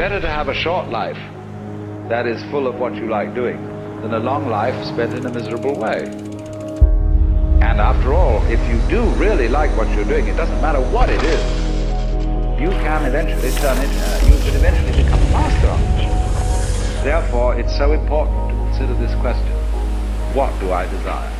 better to have a short life that is full of what you like doing than a long life spent in a miserable way. And after all, if you do really like what you're doing, it doesn't matter what it is, you can eventually turn it, uh, you can eventually become a master of it. Therefore, it's so important to consider this question. What do I desire?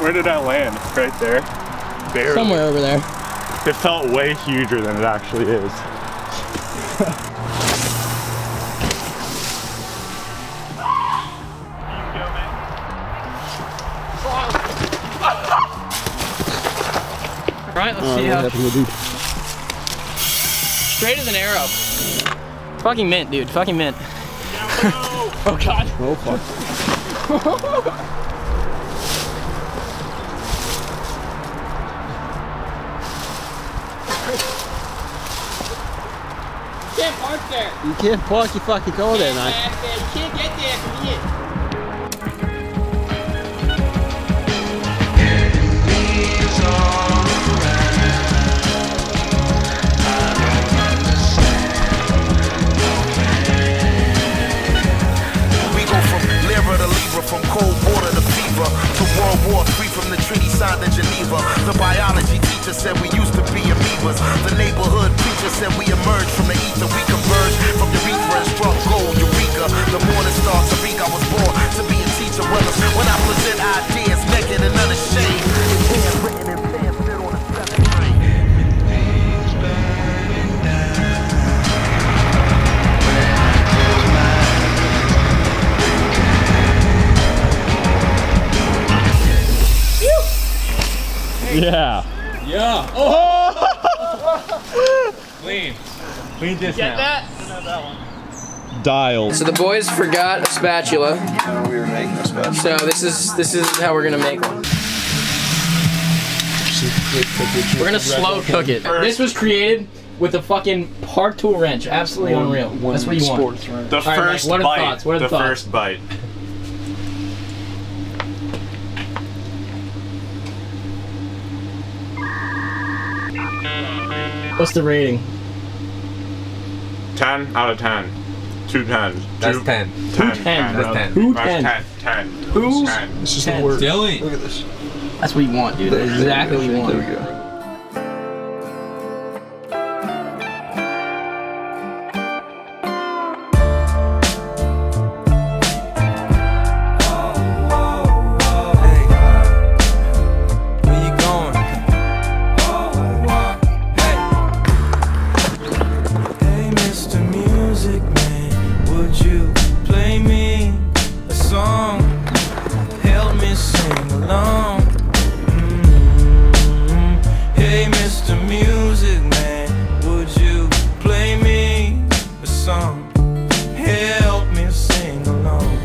Where did I land? Right there? Barely. Somewhere over there. It felt way huger than it actually is. All right, let's Oh, see how happened to the dude? straight as an arrow. Fucking mint, dude. Fucking mint. oh god. Oh fuck. Can't park there. You can't park your fucking car there, man. You can't get there from here. Geneva. The biology teacher said we used to be amoebas. The neighborhood preacher said we emerged from the ether. We converged from the urethra and struck gold, Eureka. The morning star, Tariq, I was born to be a teacher. Well, when I present ideas, naked and unashamed. Yeah. Yeah. Oh! Clean. Clean this Get that? You that one. Dials. So the boys forgot a spatula. We were making a special. So this is this is how we're gonna make one. We're gonna slow cook it. This was created with a fucking park tool wrench. Absolutely unreal. That's what you want. The right, Mike, what are the bite. thoughts? What are the thoughts? first bite. What's the rating? 10 out of 10. Two tens. That's Two- 10. 10. Ten, ten. bro. ten. Who ten? 10. 10. Who? 10. This is Ten. the word. Dylan. Look at this. That's what you want, dude. That's exactly what you want. There we go. Would you play me a song? Help me sing along. Mm. Hey, Mr. Music Man, would you play me a song? Help me sing along.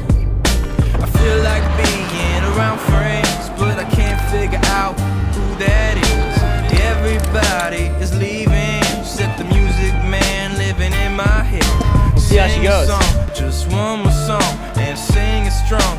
I feel like being around friends, but I can't figure out who that is. Everybody is leaving, except the music man living in my head. see how she goes. One more song, and sing it strong,